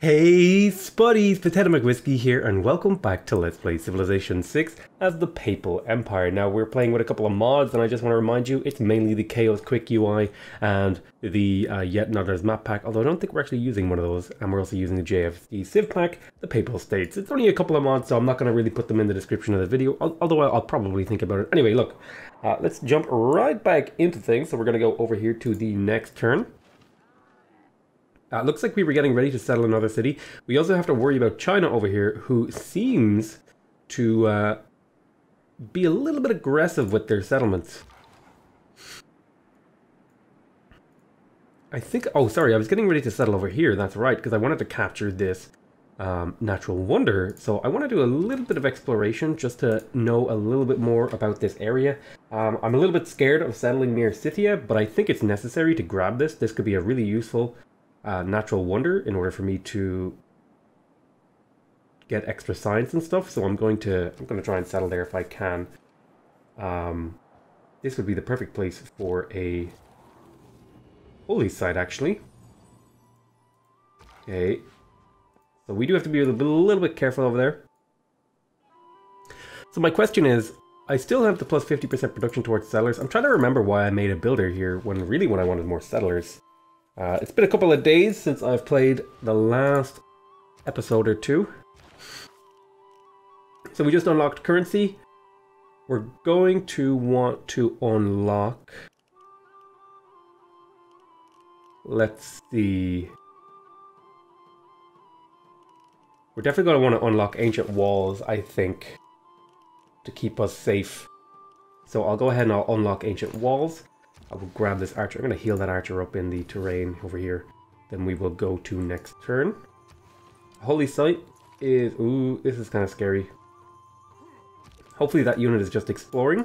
Hey Spuddies, Potato McWhiskey here and welcome back to Let's Play Civilization 6 as the Papal Empire. Now we're playing with a couple of mods and I just want to remind you it's mainly the Chaos Quick UI and the uh, Yet Another's map pack, although I don't think we're actually using one of those and we're also using the JFD Civ pack, the Papal States. It's only a couple of mods so I'm not going to really put them in the description of the video, although I'll probably think about it. Anyway, look, uh, let's jump right back into things. So we're going to go over here to the next turn. Uh, looks like we were getting ready to settle another city. We also have to worry about China over here, who seems to uh, be a little bit aggressive with their settlements. I think... Oh, sorry, I was getting ready to settle over here. That's right, because I wanted to capture this um, natural wonder. So I want to do a little bit of exploration just to know a little bit more about this area. Um, I'm a little bit scared of settling near Scythia, but I think it's necessary to grab this. This could be a really useful uh, natural wonder in order for me to get extra science and stuff. So I'm going to I'm going to try and settle there if I can. Um, this would be the perfect place for a holy site, actually. Okay, so we do have to be a little, bit careful over there. So my question is, I still have the plus 50% production towards settlers. I'm trying to remember why I made a builder here when really when I wanted more settlers. Uh, it's been a couple of days since I've played the last episode or two. So we just unlocked currency. We're going to want to unlock... Let's see... We're definitely going to want to unlock ancient walls, I think, to keep us safe. So I'll go ahead and I'll unlock ancient walls. I will grab this archer. I'm going to heal that archer up in the terrain over here. Then we will go to next turn. Holy Site is... Ooh, this is kind of scary. Hopefully that unit is just exploring.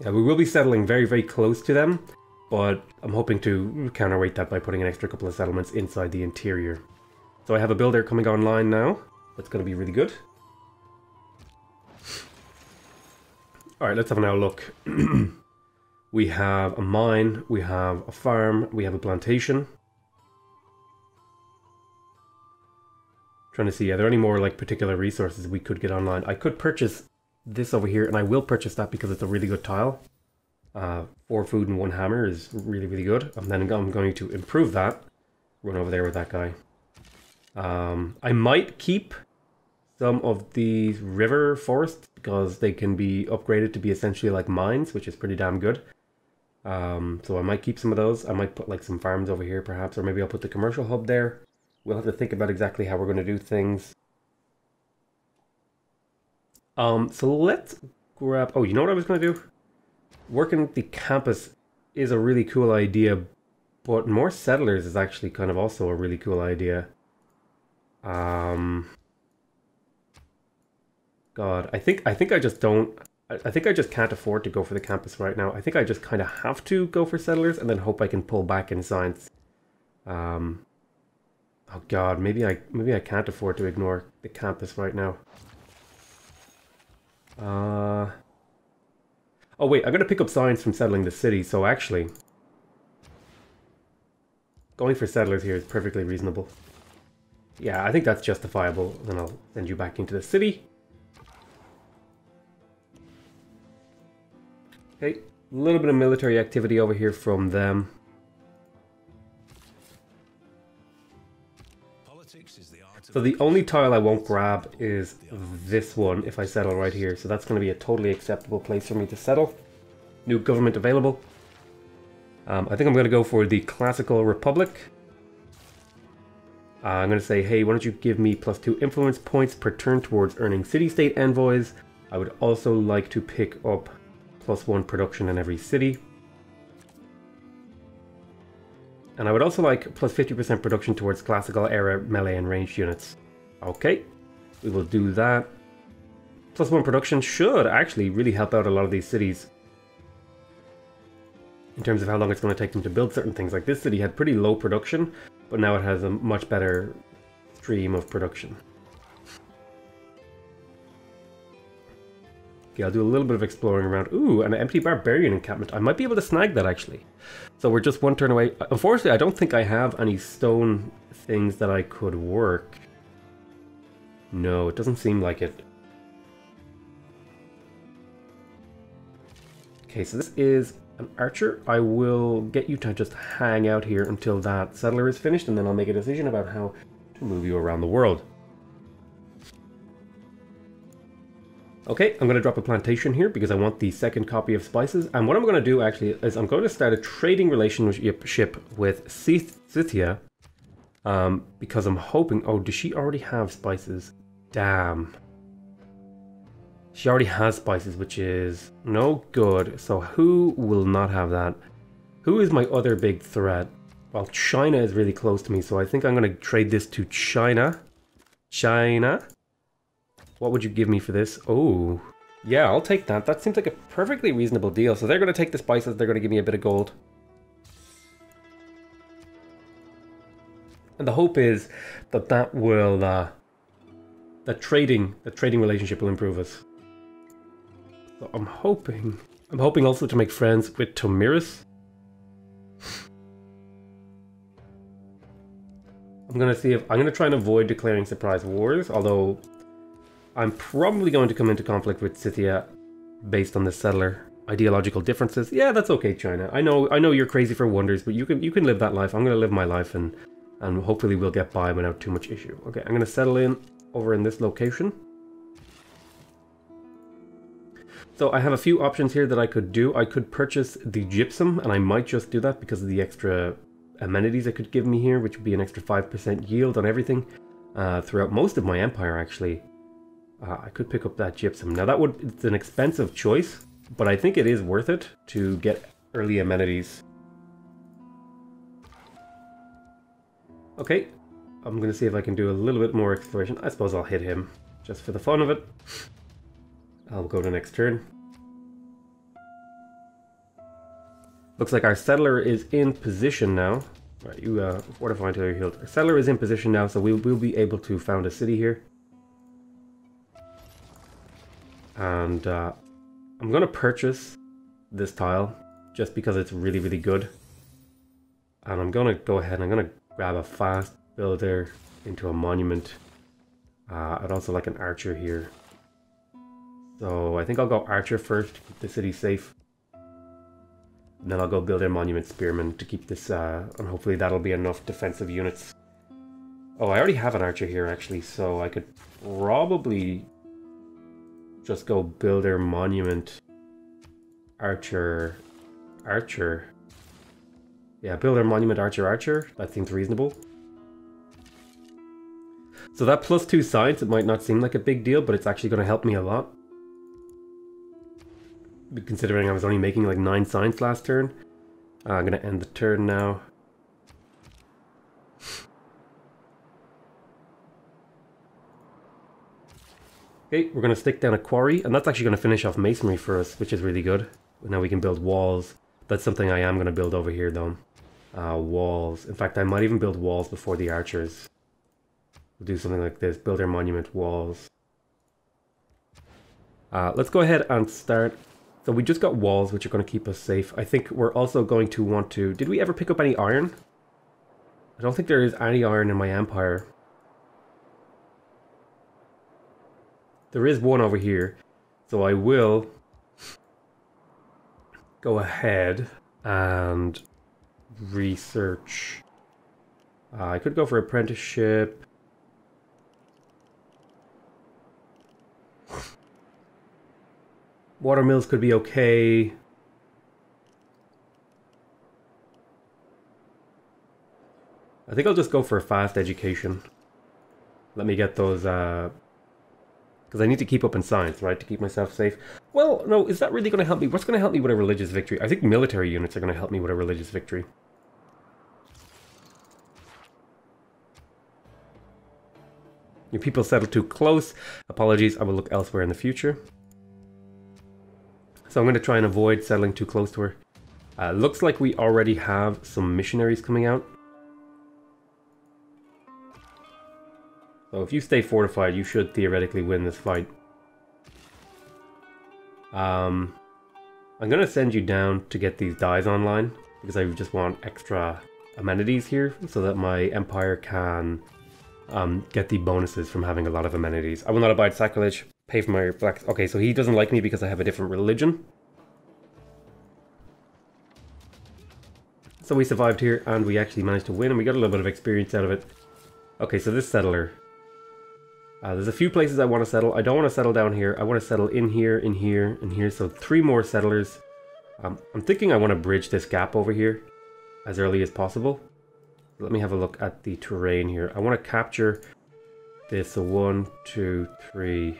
Yeah, we will be settling very, very close to them, but I'm hoping to counterweight that by putting an extra couple of settlements inside the interior. So I have a builder coming online now. That's going to be really good. Alright, let's have an look. we have a mine, we have a farm, we have a plantation. Trying to see, are there any more like particular resources we could get online? I could purchase this over here, and I will purchase that because it's a really good tile. Uh, four food and one hammer is really, really good. And then I'm going to improve that. Run over there with that guy. Um, I might keep some of these river forests because they can be upgraded to be essentially like mines, which is pretty damn good. Um, so I might keep some of those. I might put like some farms over here perhaps, or maybe I'll put the commercial hub there. We'll have to think about exactly how we're going to do things. Um, so let's grab... Oh, you know what I was going to do? Working with the campus is a really cool idea, but more settlers is actually kind of also a really cool idea. Um, God, I think I think I just don't. I think I just can't afford to go for the campus right now. I think I just kind of have to go for settlers and then hope I can pull back in science. Um, oh God, maybe I maybe I can't afford to ignore the campus right now. Uh. Oh wait, I'm gonna pick up science from settling the city. So actually, going for settlers here is perfectly reasonable. Yeah, I think that's justifiable. Then I'll send you back into the city. Okay, a little bit of military activity over here from them. So the only tile I won't grab is this one if I settle right here. So that's going to be a totally acceptable place for me to settle. New government available. Um, I think I'm going to go for the Classical Republic. Uh, I'm going to say, hey, why don't you give me plus two influence points per turn towards earning city-state envoys. I would also like to pick up plus one production in every city. And I would also like plus 50% production towards classical era melee and ranged units. Okay, we will do that. Plus one production should actually really help out a lot of these cities. In terms of how long it's going to take them to build certain things. Like this city had pretty low production, but now it has a much better stream of production. Whiskey. I'll do a little bit of exploring around. Ooh, an empty barbarian encampment. I might be able to snag that actually. So we're just one turn away. Unfortunately, I don't think I have any stone things that I could work. No, it doesn't seem like it. Okay, so this is an archer. I will get you to just hang out here until that settler is finished, and then I'll make a decision about how to move you around the world. Okay, I'm to drop a plantation here because I want the second copy of spices. And what I'm to do actually is I'm going to start a trading relationship with Scythia. Um, because I'm hoping... Oh, does she already have spices? Damn. She already has spices, which is no good. So who will not have that? Who is my other big threat? Well, China is really close to me, so I think I'm going to trade this to China. China. What would you give me for this? Oh, yeah, I'll take that. That seems like a perfectly reasonable deal. So they're going to take the spices. They're going to give me a bit of gold. And the hope is that that will, uh, that trading, the trading relationship will improve us. So I'm hoping, I'm hoping also to make friends with Tomiris. I'm gonna see if I'm gonna try and avoid declaring surprise wars, although I'm probably going to come into conflict with Scythia based on the settler ideological differences. Yeah, that's okay, China. I know I know you're crazy for wonders, but you can you can live that life. I'm gonna live my life and and hopefully we'll get by without too much issue. Okay, I'm gonna settle in over in this location. So I have a few options here that I could do. I could purchase the gypsum, and I might just do that because of the extra amenities it could give me here, which would be an extra 5% yield on everything uh, throughout most of my empire, actually. Uh, I could pick up that gypsum. Now that would, it's an expensive choice, but I think it is worth it to get early amenities. Okay, I'm gonna see if I can do a little bit more exploration. I suppose I'll hit him, just for the fun of it. I'll go to next turn. Looks like our settler is in position now. Right, you uh, fortify until you're healed. Our settler is in position now, so we will be able to found a city here. And uh, I'm to purchase this tile just because it's really, really good. And I'm to go ahead and I'm to grab a fast builder into a monument. Uh, I'd also like an archer here. So I think I'll go archer first to keep the city safe. And then I'll go build a monument spearman to keep this, uh, and hopefully that'll be enough defensive units. Oh, I already have an archer here actually, so I could probably just go builder monument. Archer archer. Yeah builder monument archer archer. That seems reasonable. So that plus two science it might not seem like a big deal but it's actually going to help me a lot. Considering I was only making like nine science last turn. Uh, I'm going to end the turn now Okay, we're going to stick down a quarry, and that's actually going to finish off masonry for us, which is really good. Now we can build walls. That's something I am going to build over here, though. Uh, walls. In fact, I might even build walls before the archers. We'll do something like this. Build our monument walls. Uh, let's go ahead and start. So we just got walls, which are going to keep us safe. I think we're also going to want to... Did we ever pick up any iron? I don't think there is any iron in my empire. There is one over here. So I will go ahead and research. Uh, I could go for apprenticeship. Watermills could be okay. I think I'll just go for a fast education. Let me get those uh, because I need to keep up in science, right, to keep myself safe. Well, no, is that really going to help me? What's going to help me with a religious victory? I think military units are going to help me with a religious victory. Your people settle too close. Apologies, I will look elsewhere in the future. So I'm going to try and avoid settling too close to her. Uh, looks like we already have some missionaries coming out. So if you stay fortified, you should theoretically win this fight. Um, I'm gonna send you down to get these dyes online because I just want extra amenities here so that my empire can um, get the bonuses from having a lot of amenities. I will not abide sacrilege, pay for my black... Okay, so he doesn't like me because I have a different religion. So we survived here and we actually managed to win and we got a little bit of experience out of it. Okay, so this settler. Uh, there's a few places I want to settle. I don't want to settle down here. I want to settle in here, in here, in here. So three more settlers. Um, I'm thinking I want to bridge this gap over here as early as possible. Let me have a look at the terrain here. I want to capture this. One, two, three.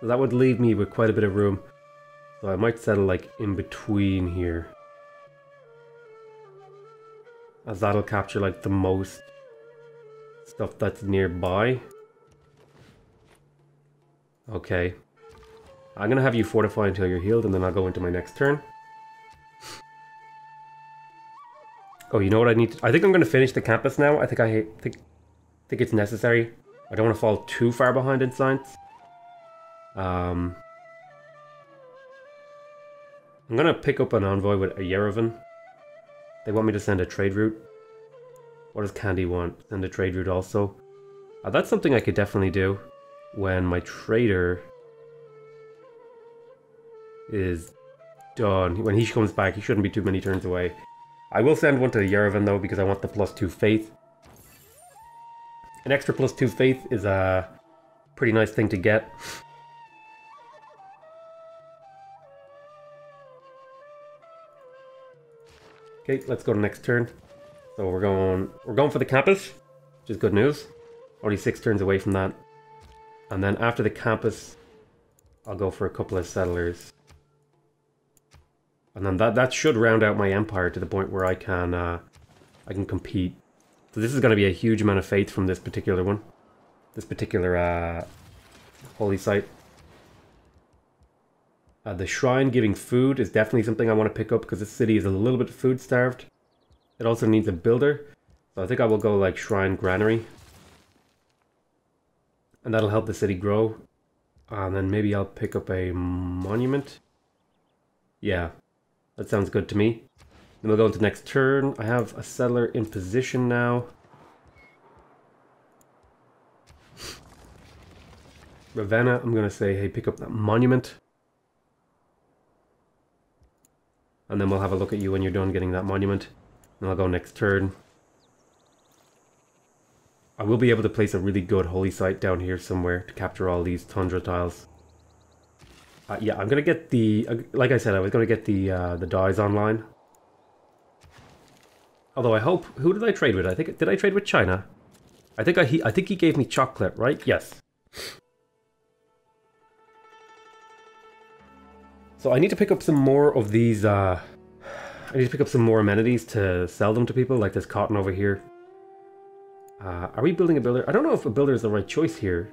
So that would leave me with quite a bit of room. So I might settle like in between here. As that'll capture like the most stuff that's nearby. Okay. I'm gonna have you fortify until you're healed and then I'll go into my next turn. Oh, you know what I need to, I think I'm gonna finish the campus now. I think I think think it's necessary. I don't want to fall too far behind in science. Um, I'm gonna pick up an envoy with a Yerevan. They want me to send a trade route. What does Kandy want? Send a trade route also. Uh, that's something I could definitely do when my trader is done. When he comes back, he shouldn't be too many turns away. I will send one to Yerevan though because I want the plus two faith. An extra plus two faith is a pretty nice thing to get. Okay, let's go to next turn. So we're going we're going for the campus, which is good news. Only six turns away from that. And then after the campus, I'll go for a couple of settlers. And then that, that should round out my empire to the point where I can uh, I can compete. So this is going to be a huge amount of faith from this particular one. This particular uh, holy site. Uh, the shrine giving food is definitely something I want to pick up because this city is a little bit food starved. It also needs a builder. So I think I will go like shrine granary. And that'll help the city grow. And then maybe I'll pick up a monument. Yeah, that sounds good to me. Then we'll go into next turn. I have a settler in position now. Ravenna, I'm going to say, hey, pick up that monument. And then we'll have a look at you when you're done getting that monument. And I'll go next turn. I will be able to place a really good holy site down here somewhere to capture all these tundra tiles. Uh, yeah, I'm gonna get the, uh, like I said, I was gonna get the uh, the dyes online. Although I hope, who did I trade with? I think, did I trade with China? I think I, he, I think he gave me chocolate, right? Yes. So I need to pick up some more of these, uh, I need to pick up some more amenities to sell them to people, like this cotton over here. Uh, are we building a builder? I don't know if a builder is the right choice here.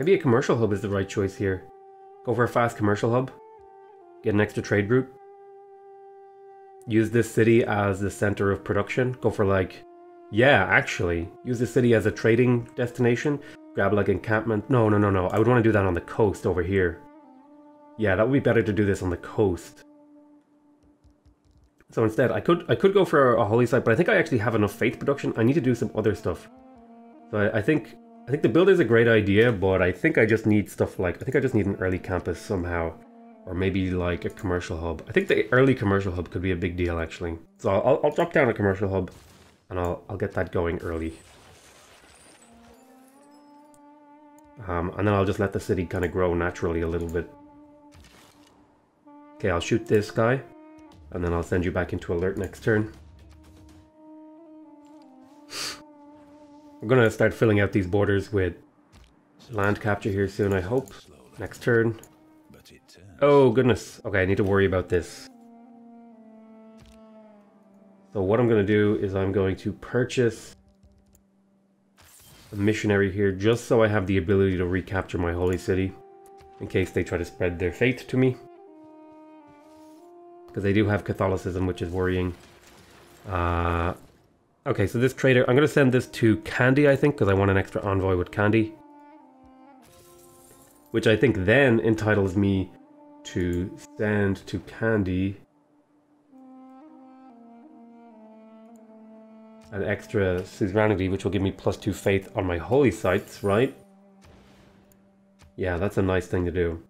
Maybe a commercial hub is the right choice here. Go for a fast commercial hub. Get an extra trade route. Use this city as the center of production. Go for like, yeah, actually, use the city as a trading destination. Grab like encampment. No, no, no, no. I would want to do that on the coast over here. Yeah, that would be better to do this on the coast. So instead, I could I could go for a holy site, but I think I actually have enough faith production. I need to do some other stuff. So I, I think I think the build is a great idea, but I think I just need stuff like, I think I just need an early campus somehow. Or maybe like a commercial hub. I think the early commercial hub could be a big deal actually. So I'll, I'll drop down a commercial hub and I'll, I'll get that going early. Um, and then I'll just let the city kind of grow naturally a little bit. Okay, I'll shoot this guy. And then I'll send you back into alert next turn. We're going to start filling out these borders with land capture here soon, I hope. Next turn. Oh, goodness. Okay, I need to worry about this. So what I'm going to do is I'm going to purchase a missionary here just so I have the ability to recapture my holy city in case they try to spread their faith to me. Because they do have Catholicism, which is worrying. Uh, okay, so this trader, I'm going to send this to Kandy, I think, because I want an extra envoy with Kandy. Which I think then entitles me to send to Kandy an extra suzerainty, which will give me plus two faith on my holy sites, right? Yeah, that's a nice thing to do.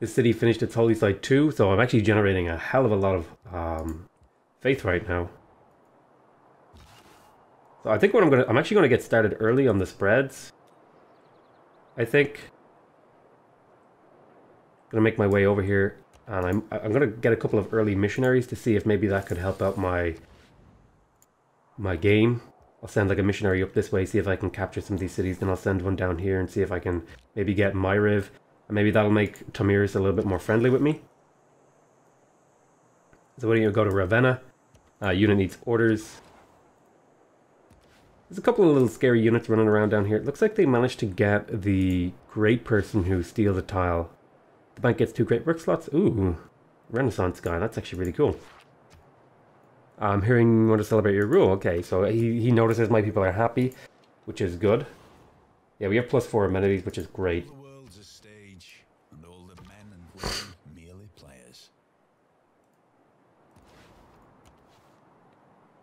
This city finished its holy site too, so I'm actually generating a hell of a lot of um, faith right now. So I think what I'm gonna, I'm actually gonna get started early on the spreads. I think. Gonna make my way over here and I'm, I'm going to get a couple of early missionaries to see if maybe that could help out my my game. I'll send like a missionary up this way, see if I can capture some of these cities. Then I'll send one down here and see if I can maybe get my Myriv. And maybe that'll make Tomiris a little bit more friendly with me. So when you go to Ravenna, uh, unit needs orders. There's a couple of little scary units running around down here. It looks like they managed to get the great person who steals a tile the bank gets two great work slots. Ooh, Renaissance guy. That's actually really cool. I'm hearing you want to celebrate your rule. Okay, so he, he notices my people are happy, which is good. Yeah, we have plus four amenities, which is great.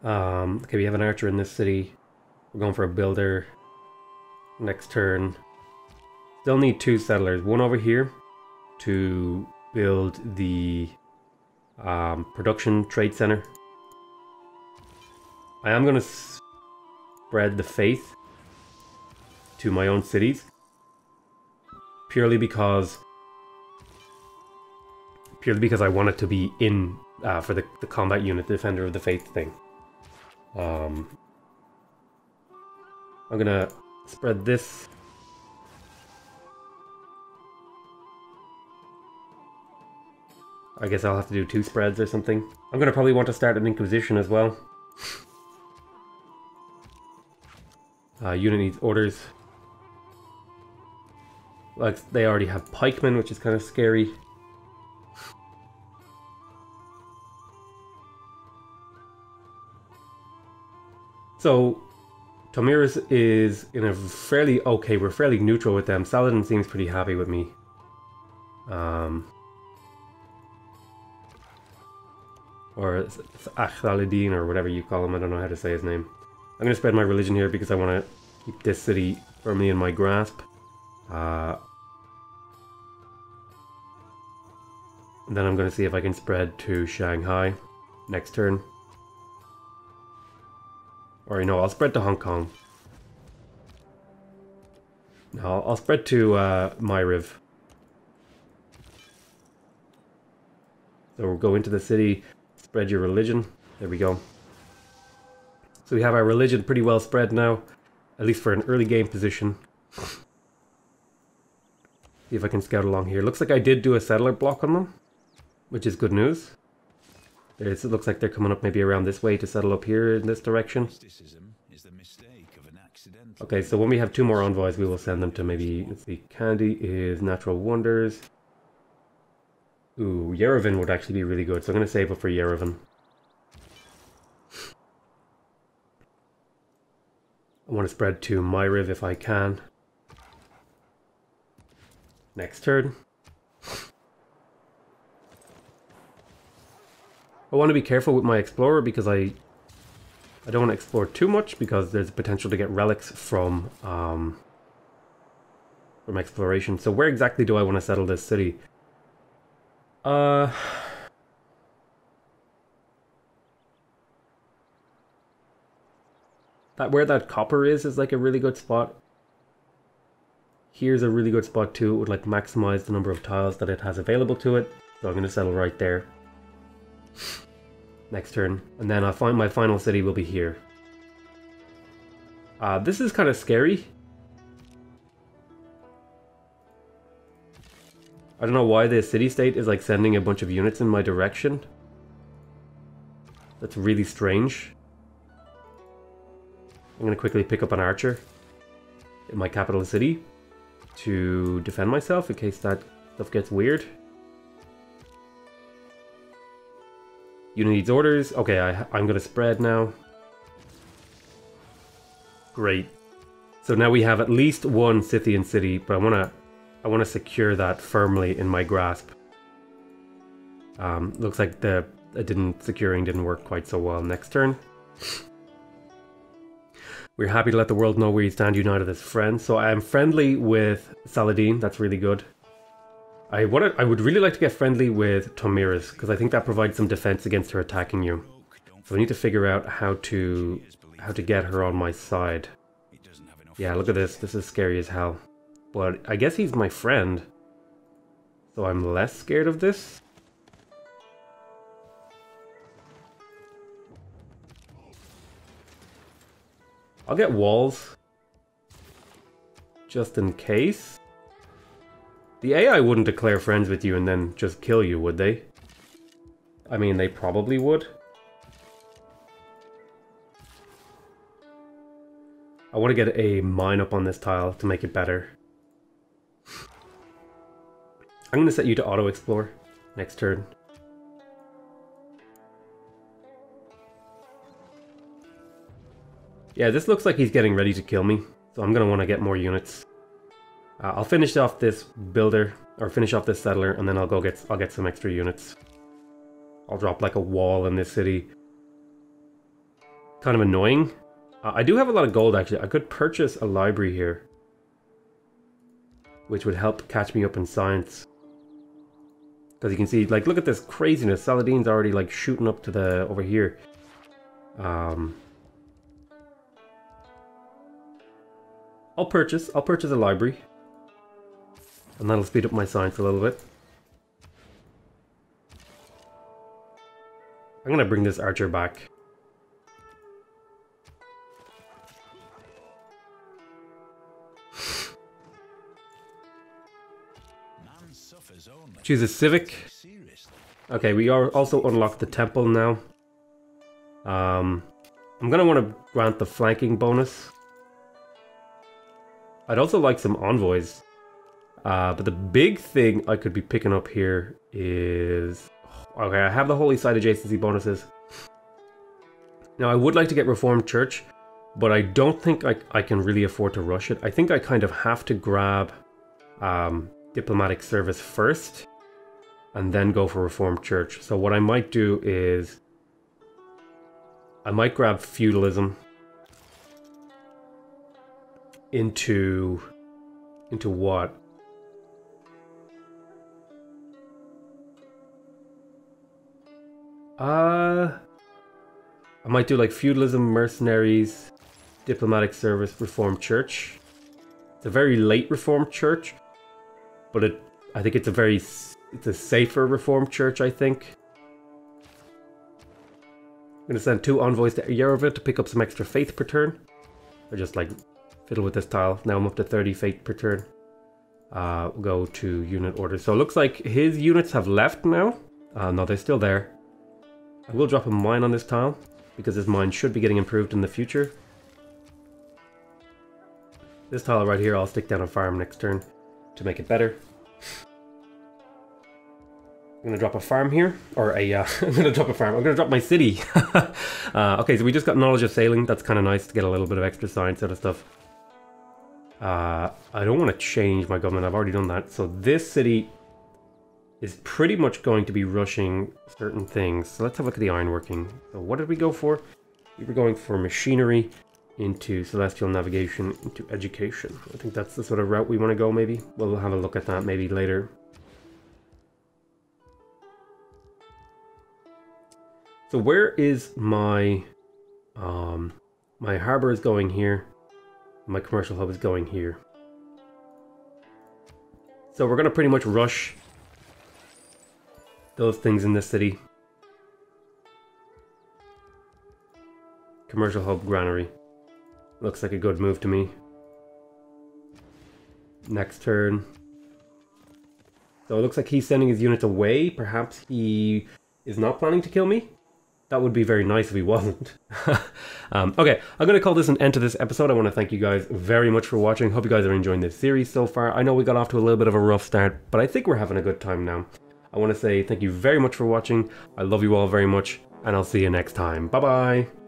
Um, okay, we have an archer in this city. We're going for a builder. Next turn. Still need two settlers. One over here to build the um, production trade center. I am going to spread the faith to my own cities purely because purely because I want it to be in uh, for the, the combat unit, the defender of the faith thing. Um, I'm gonna spread this I guess I'll have to do two spreads or something. I'm gonna probably want to start an Inquisition as well. Uh, unit needs orders. Like, they already have pikemen, which is kind of scary. So, Tomiris is in a fairly okay, we're fairly neutral with them. Saladin seems pretty happy with me. Um, or Achlalidin or whatever you call him. I don't know how to say his name. I'm going to spread my religion here because I want to keep this city firmly in my grasp. Uh, then I'm going to see if I can spread to Shanghai next turn. Or, you know, I'll spread to Hong Kong. No, I'll, spread to uh, Myriv. So we'll go into the city Spread your religion. There we go. So we have our religion pretty well spread now, at least for an early game position. See if I can scout along here. Looks like I did do a settler block on them, which is good news. It looks like they're coming up maybe around this way to settle up here in this direction. Okay, so when we have two more envoys, we will send them to maybe, let's see, Kandy is Natural Wonders. Ooh, Yerevan would actually be really good, so I'm going to save up for Yerevan. I want to spread to Myriv if I can. Next turn. I want to be careful with my Explorer because I I don't want to explore too much because there's a potential to get relics from um, from exploration. So where exactly do I want to settle this city? Uh... That where that copper is is like a really good spot. Here's a really good spot too. It would like maximize the number of tiles that it has available to it. So I'm going to settle right there. Next turn. And then I find my final city will be here. Uh, this is kind of scary I don't know why the city-state is like sending a bunch of units in my direction. That's really strange. I'm gonna quickly pick up an archer in my capital city to defend myself in case that stuff gets weird. Unit needs orders. Okay, I, I'm gonna spread now. Great. So now we have at least one Scythian city, but I wanna I wanna secure that firmly in my grasp. Um, looks like the it didn't securing didn't work quite so well next turn. We're happy to let the world know where you stand united as friends. So I am friendly with Saladin. That's really good. I I would really like to get friendly with Tomiris because I think that provides some defense against her attacking you. So I need to figure out how to how to get her on my side. Yeah, look at this. This is scary as hell. But I guess he's my friend. So I'm less scared of this. I'll get walls. Just in case. The AI wouldn't declare friends with you and then just kill you, would they? I mean, they probably would. I want to get a mine up on this tile to make it better. I'm going to set you to auto-explore next turn. Yeah, this looks like he's getting ready to kill me, so I'm going to want to get more units. Uh, I'll finish off this builder, or finish off this settler, and then I'll go get I'll get some extra units. I'll drop like a wall in this city. Kind of annoying. Uh, I do have a lot of gold actually. I could purchase a library here. Which would help catch me up in science. Because you can see, like, look at this craziness. Saladin's already, like, shooting up to the, over here. Um, I'll purchase. I'll purchase a library. And that'll speed up my science a little bit. I'm gonna bring this archer back. Choose a civic. Okay, we are also unlocked the temple now. Um, I'm gonna want to grant the flanking bonus. I'd also like some envoys. Uh, but the big thing I could be picking up here is... Okay, I have the Holy Site adjacency bonuses. Now, I would like to get Reformed Church, but I don't think I, I can really afford to rush it. I think I kind of have to grab um, Diplomatic Service first, and then go for Reformed Church. So what I might do is... I might grab Feudalism into into what? Uh I might do like feudalism, mercenaries, diplomatic service, reformed church. It's a very late reformed church, but it I think it's a very it's a safer reformed church, I think. I'm gonna send two envoys to Yerevan to pick up some extra faith per turn. I just like fiddle with this tile. Now I'm up to 30 faith per turn. Uh, go to unit orders. So it looks like his units have left now. Uh, no, they're still there. I will drop a mine on this tile because this mine should be getting improved in the future. This tile right here I'll stick down a farm next turn to make it better. I'm gonna drop a farm here, or a, uh, I'm gonna drop a farm, I'm gonna drop my city. uh, okay, so we just got knowledge of sailing, that's kind of nice to get a little bit of extra science out of stuff. Uh, I don't want to change my government. I've already done that. So this city is pretty much going to be rushing certain things. So let's have a look at the ironworking. So what did we go for? We were going for machinery into celestial navigation into education. I think that's the sort of route we want to go maybe. We'll have a look at that maybe later. So where is my um my harbor is going here. My commercial hub is going here. So we're going to pretty much rush those things in the city. Commercial Hub Granary. Looks like a good move to me. Next turn. So it looks like he's sending his units away. Perhaps he is not planning to kill me? That would be very nice if he wasn't. um, okay, I'm going to call this an end to this episode. I want to thank you guys very much for watching. Hope you guys are enjoying this series so far. I know we got off to a little bit of a rough start, but I think we're having a good time now. I want to say thank you very much for watching. I love you all very much, and I'll see you next time. Bye bye.